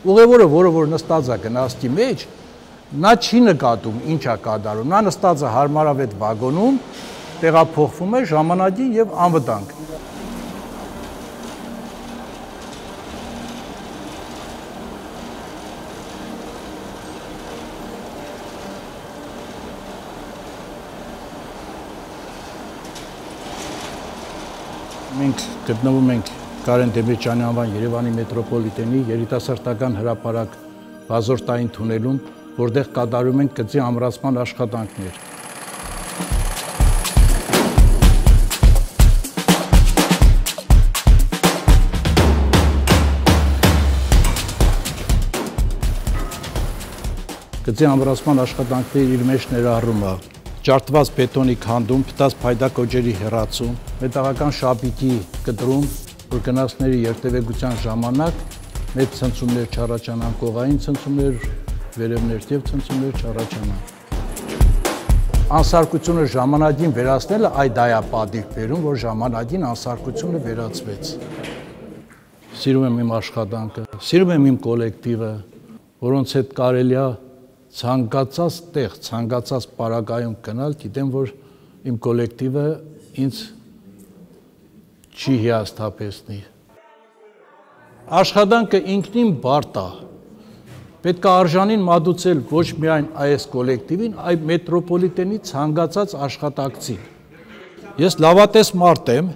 Ուղևորը, որը որ նստած է գնացքի մեջ, նա չի նկատում ինչա կատարում։ Նա նստած է հարմարավետ վագոնում, տեղափոխվում է ժամանակին եւ անվտանգ։ մենք գտնվում ենք Կարեն Դեմիրճյանի անվան Երևանի մետրոպոլիտենի երիտասարդական հրապարակ բազորտային թունելում, որտեղ կատարում ենք գծի ամրացման աշխատանքներ։ գծի ամրացման աշխատանքների իր մեջ ներառում է ջարդված բետոնի քանդում, փտած փայտակոճերի հեռացում, մետաղական շապիկի կտրում, որ գնացների երթևեկության ժամանակ մեծ ցնցումներ չառաջանան, կողային ցնցումներ, վերևներ եւ ցնցումներ չառաջանան։ Անսարկությունը ժամանակին վերացնելը այդ այա պատիվ բերում, որ ժամանակին անսարկությունը վերացվեց։ Սիրում եմ իմ աշխատանքը, սիրում եմ իմ կոլեկտիվը, որոնց հետ կարելի է ցանկացած տեղ, ցանկացած պարագայում գնալ, գիտեմ, որ իմ կոլեկտիվը ինձ չի հիասթափեցնի։ Աշխատանքը ինքնին բարդ է։ Պետք է արժանին մատուցել ոչ միայն այս կոլեկտիվին, այլ մետրոպոլիտենի ցանկացած աշխատակցին։ Ես լավատես մարդ եմ,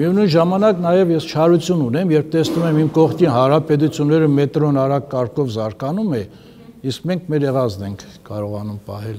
միևնույն ժամանակ նաև ես չարություն ունեմ, երբ տեսնում եմ իմ կողքին հարաբերությունները մետրոն արագ կարգով զարգանում է, իսկ մենք մեր եղածն ենք կարողանում պահել։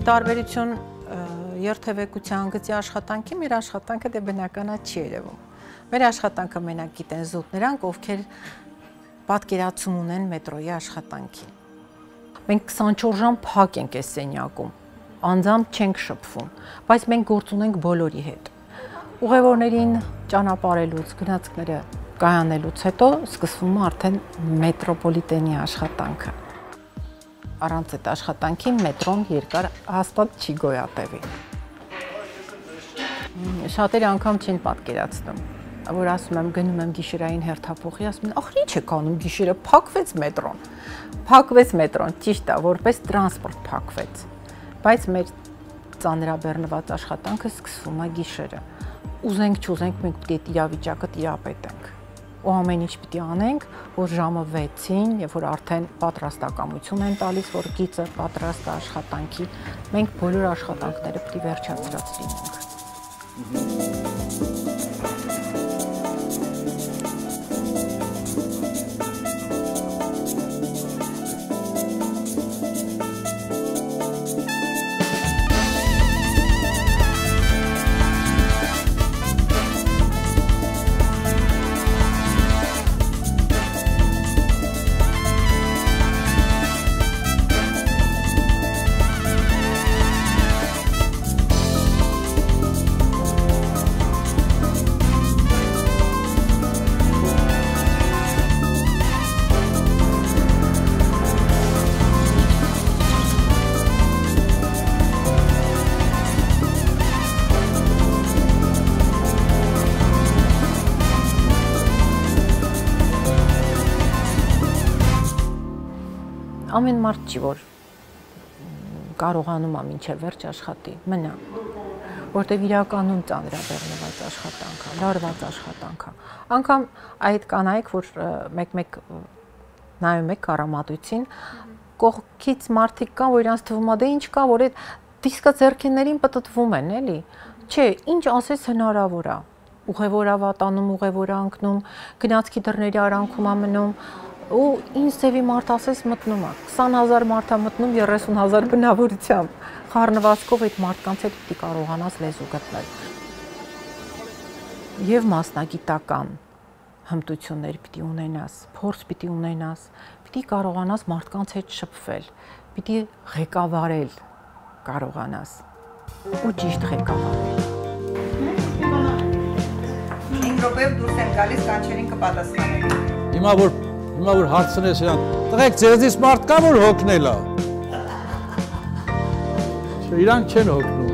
տարբերություն երթևեկության գծի աշխատանքի մեր աշխատանքը դե բնականա չի երևում։ Մեր աշխատանքը մենակ գիտեն զուտ նրանք, ովքեր պատկերացում ունեն մետրոյի աշխատանքին։ Մենք 24 ժամ փակ ենք այս սենյակում, անձամբ չենք շփվում, բայց մենք գործ ունենք բոլորի հետ։ Ուղևորներին ճանապարհելուց, գնացքները կայանելուց հետո սկսվում է արդեն մետրոպոլիտենի աշխատանքը առանց այդ աշխատանքի մետրոն երկար հաստատ չի գոյատևի։ Շատերը անգամ չեն պատկերացնում, որ ասում եմ գնում եմ գիշերային հերթափոխի, ասում են, ախր ի՞նչ եք անում գիշերը, փակվեց մետրոն։ Փակվեց մետրոն, ճիշտ է, որպես տրանսպորտ փակվեց։ Բայց մեր ծանրաբեռնված աշխատանքը սկսվում է գիշերը։ Ուզենք, չուզենք, մենք պետք է իրավիճակը տիրապետենք ու ամեն ինչ պիտի անենք, որ ժամը 6-ին, երբ որ արդեն պատրաստակամություն են տալիս, որ գիծը պատրաստ է աշխատանքի, մենք բոլոր աշխատանքները պիտի վերջացրած լինենք։ ամեն մարդ չի որ կարողանում է մինչև վերջ աշխատի, մնա։ Որտեվ իրականում ծանրաբեռնված աշխատանք է, լարված աշխատանք է։ Անկամ այդ կանայք, որ մեկ-մեկ նայում եք կարամատույցին, կողքից մարդիկ կան, որ իրանց թվում է, դե ինչ կա, որ այդ դիսկա зерքիններին պատտվում են, էլի։ Չէ, ինչ ասես հնարավոր է։ Ուղևորա վատանում, ուղևորա անցնում, գնացքի դռների արանքում ամնում, ու ինձ ձևի մարդ ասես մտնում է 20000 մարդ է մտնում 30000 բնավորությամբ խառնվածքով այդ մարդկանց հետ պիտի կարողանաս լեզու գտնել եւ մասնագիտական հմտություններ պիտի ունենաս, փորձ պիտի ունենաս, պիտի կարողանաս մարդկանց հետ շփվել, պիտի ղեկավարել կարողանաս ու ճիշտ ղեկավարել։ 5 րոպեով դուրս եմ գալիս կանչերին կպատասխանեմ։ Հիմա որ հիմա որ հարցնես իրան, տղեկ ձեզից մարդ կա որ հոգնել է։ Չէ, իրանք չեն հոգնել։